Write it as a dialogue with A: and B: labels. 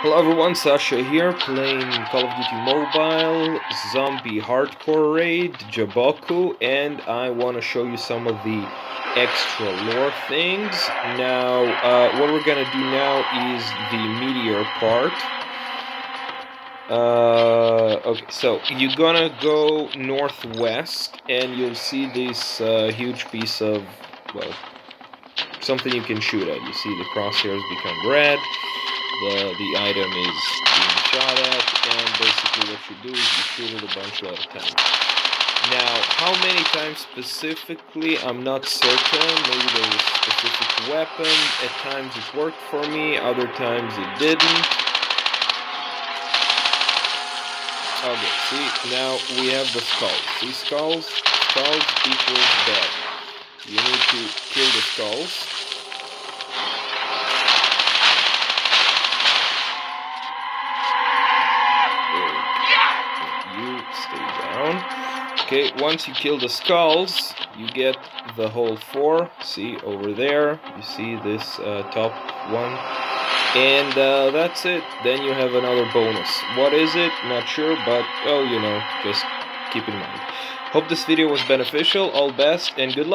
A: Hello everyone, Sasha here, playing Call of Duty Mobile, Zombie Hardcore Raid, Jaboku, and I want to show you some of the extra lore things. Now, uh, what we're gonna do now is the meteor part. Uh, okay, so you're gonna go northwest, and you'll see this uh, huge piece of, well, something you can shoot at. You see the crosshairs become red the, the item is being shot at, and basically what you do is you shoot it a bunch of times. Now, how many times specifically, I'm not certain. Maybe there's a specific weapon. At times it worked for me, other times it didn't. Okay, see, now we have the skulls. See, skulls? Skulls equals dead. You need to kill the skulls. Down. Okay, once you kill the skulls, you get the whole four. See, over there, you see this uh, top one. And uh, that's it. Then you have another bonus. What is it? Not sure, but, oh, you know, just keep in mind. Hope this video was beneficial. All best, and good luck.